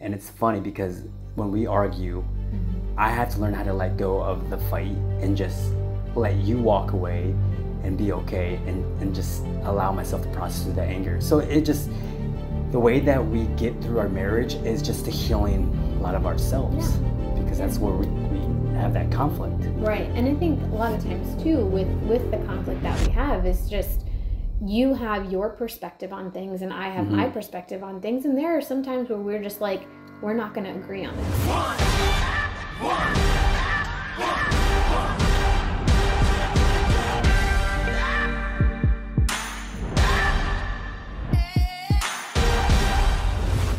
And it's funny because when we argue, mm-hmm. I have to learn how to let go of the fight and just let you walk away and be okay and, and just allow myself to process through that anger. So it just, the way that we get through our marriage is just the healing a lot of ourselves because that's where we, we have that conflict. Right. And I think a lot of times too with with the conflict that we have is just you have your perspective on things and I have Mm-hmm. my perspective on things and there are some times where we're just like we're not going to agree on this.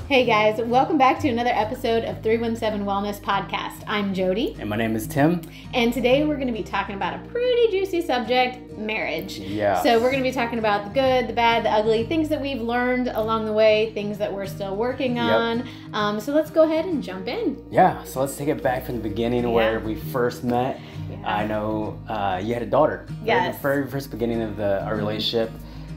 Hey guys, welcome back to another episode of 317 Wellness Podcast. I'm Jodie, And my name is Tim. and today we're going to be talking about a pretty juicy subject marriage. Yeah. So, we're going to be talking about the good, the bad, the ugly, things that we've learned along the way, things that we're still working Yep. on. Um, so, let's go ahead and jump in. Yeah, so let's take it back from the beginning where we first met. Yeah. I know uh, you had a daughter. Yes. The very first beginning of the our relationship.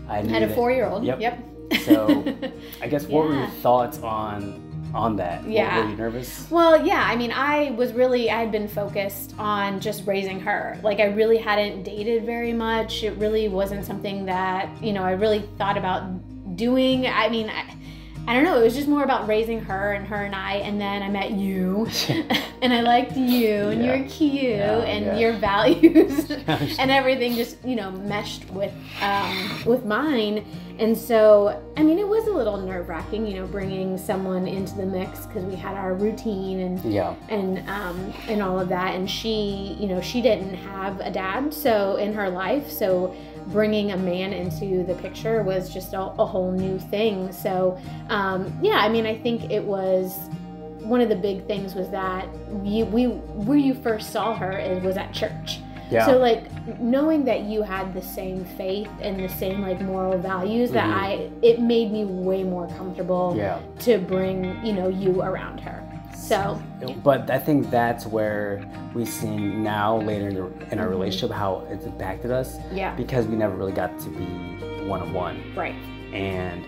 I I had a four year old. Yep. Yep. So I guess what were your thoughts on on that? Yeah. Were you nervous? Well, yeah, I mean, I was really, I had been focused on just raising her. Like, I really hadn't dated very much. It really wasn't something that, you know, I really thought about doing. I mean, I, I don't know, it was just more about raising her and her and I. And then I met you, and I liked you, and Yeah. you're cute, Yeah, and yeah. your values and everything just, you know, meshed with, um, with mine. And so, I mean, it was a little nerve wracking, you know, bringing someone into the mix because we had our routine and Yeah. and um, and all of that. And she, you know, she didn't have a dad, so in her life, so bringing a man into the picture was just a, a whole new thing. So, um, yeah, I mean, I think it was one of the big things was that you we where you first saw her is was at church. Yeah. So like knowing that you had the same faith and the same like moral values that Mhm. I it made me way more comfortable yeah. to bring, you know, you around her. So, But I think that's where we see now later in, the, in our Mhm. relationship how it's impacted us yeah. because we never really got to be one on one, Right. and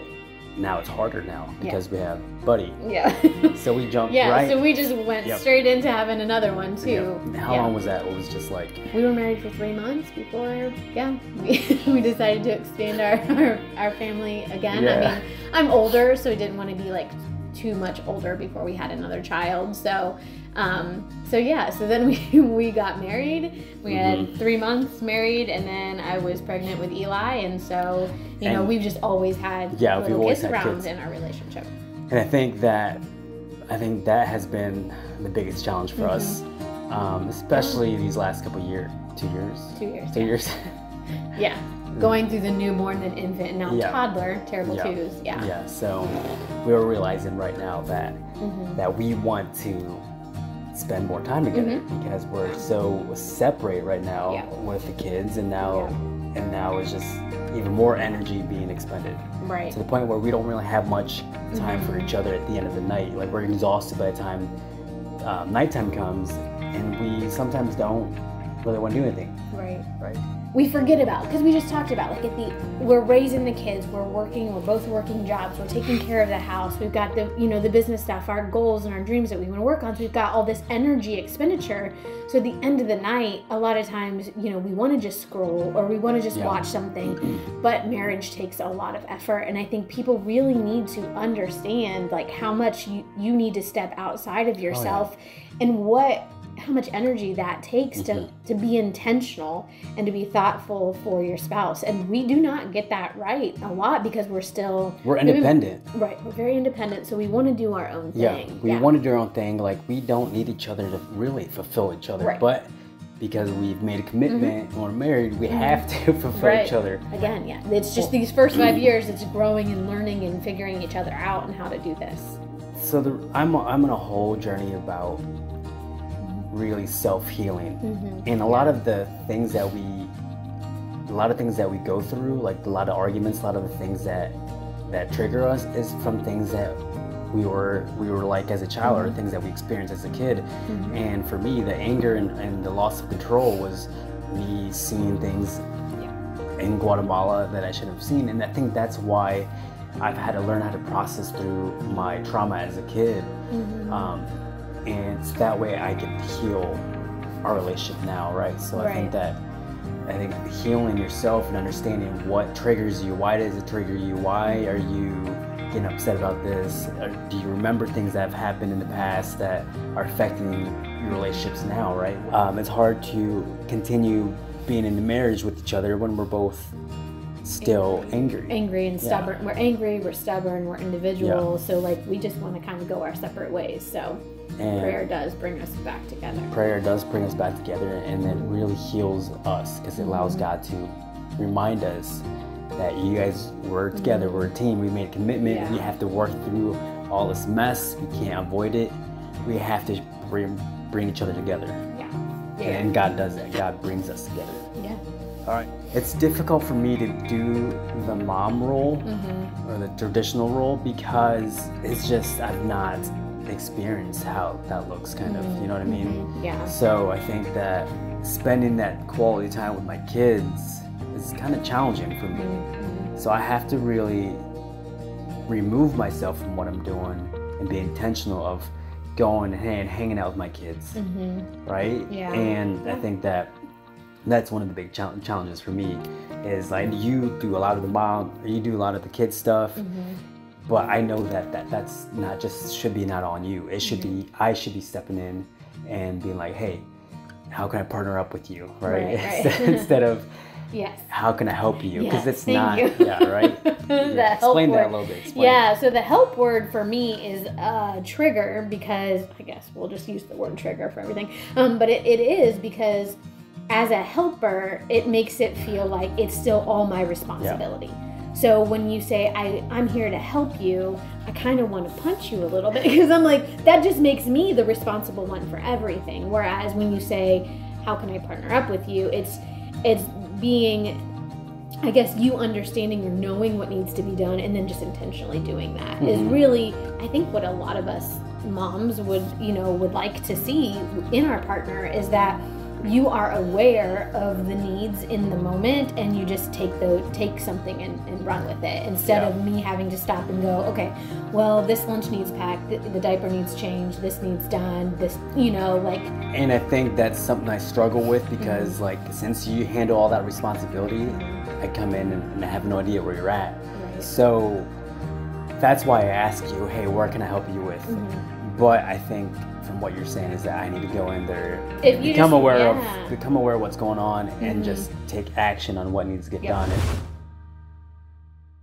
now it's harder now because we have Buddy. Yeah. So we jumped yeah, right. so we just went Yep. straight into having another one too. Yeah. How Yeah. long was that? It was just like We were married for three months before, yeah, we, we decided to expand our, our, our family again. Yeah. I mean, I'm older, so we didn't want to be like too much older before we had another child. So, um, so yeah, so then we, we got married. We had Mhm. three months married, and then I was pregnant with Eli. And so, you know, we've just always had Yeah, little always kids had around kids. in our relationship. And I think that I think that has been the biggest challenge for us, Mm-hmm. um, especially these last couple years, two years, Two years. two years. Yeah. Going through the newborn, then infant, and now Yeah. toddler, terrible Yeah. twos. Yeah. yeah. So we are realizing right now that Mhm. that we want to spend more time together because we're so separate right now Mm-hmm. Yeah. with the kids, and now and now it's just even more energy being expended Right. to the point where we don't really have much time for Mm-hmm. each other at the end of the night. Like we're exhausted by the time um, nighttime comes, and we sometimes don't really want to do anything. Right. Right. We forget about because we just talked about like at the we're raising the kids we're working we're both working jobs we're taking care of the house we've got the you know the business stuff our goals and our dreams that we want to work on so we've got all this energy expenditure. So at the end of the night a lot of times you know we want to just scroll or we want to just Yeah. watch something mm-hmm. but marriage takes a lot of effort and i think people really need to understand like how much you, you need to step outside of oh, yourself and what how much energy that takes to, Mhm. to be intentional and to be thoughtful for your spouse and we do not get that right a lot because we're still We're independent. right we're very independent so we want to do our own thing. Yeah, we want to do our own thing. Like we don't need each other to really fulfill each other, Right. but because we've made a commitment and we're married, we have to fulfill Mm-hmm. Right. each other. again yeah it's just these first five years it's growing and learning and figuring each other out and how to do this So the, I'm I'm on a whole journey about really self healing, Mhm. and a lot of the things that we, a lot of things that we go through, like a lot of arguments, a lot of the things that that trigger us, is from things that we were we were like as a child or things that we experienced as a kid. Mm-hmm. And for me, the anger and, and the loss of control was me seeing things Yeah. in Guatemala that I shouldn't have seen, and I think that's why I've had to learn how to process through my trauma as a kid. Mhm. Um, and so that way I can heal our relationship now, right? So I think that I think healing yourself and understanding what triggers you, why does it trigger you, why are you getting upset about this, or do you remember things that have happened in the past that are affecting your relationships now, right? Um, it's hard to continue being in the marriage with each other when we're both still angry. angry and Yeah. stubborn. We're angry, we're stubborn, we're individuals. So like we just want to kind of go our separate ways. So And prayer does bring us back together. prayer does bring us back together and it really heals us because it allows mm-hmm. God to remind us that you guys were mm-hmm. together, we're a team, we made a commitment, Yeah. we have to work through all this mess, we can't avoid it, we have to bring, bring each other together. Yeah. And God does that, God brings us together. Yeah. All right. It's difficult for me to do the mom role Mm-hmm. or the traditional role because it's just, I've not experienced how that looks, kind of, you know what I mean? Mm-hmm. Yeah. So I think that spending that quality time with my kids is kind of challenging for me. Mhm. So I have to really remove myself from what I'm doing and be intentional of going and hanging out with my kids, Mhm. right? Yeah. And I think that that's one of the big challenges for me is like you do a lot of the mom, you do a lot of the kid stuff, Mhm. but I know that, that that's not just should be not on you. It should be I should be stepping in and being like, hey, how can I partner up with you, right? Right, right. Instead of Yes. how can I help you? Because Yes, it's not, you. yeah, right. Yeah, Explain that a little bit. Explain. Yeah, so the help word for me is uh, trigger because I guess we'll just use the word trigger for everything. Um, but it, it is because as a helper, it makes it feel like it's still all my responsibility. So when you say I, I'm here to help you, I kind of want to punch you a little bit because I'm like that just makes me the responsible one for everything. Whereas when you say how can I partner up with you, it's it's being I guess you understanding or knowing what needs to be done and then just intentionally doing that is Mhm. really I think what a lot of us moms would, you know, would like to see in our partner is that you are aware of the needs in the moment and you just take the take something and, and run with it instead Yeah. of me having to stop and go okay well this lunch needs packed the, the diaper needs changed this needs done this you know like And I think that's something I struggle with Mm-hmm. because, like, since you handle all that responsibility, I come in and, and I have no idea where you're at. right. So that's why I ask you, hey, where can I help you with? Mhm. But I think from what you're saying is that I need to go in there, If you become just- aware yeah. of become aware of what's going on, and Mhm. just take action on what needs to get Yep. done.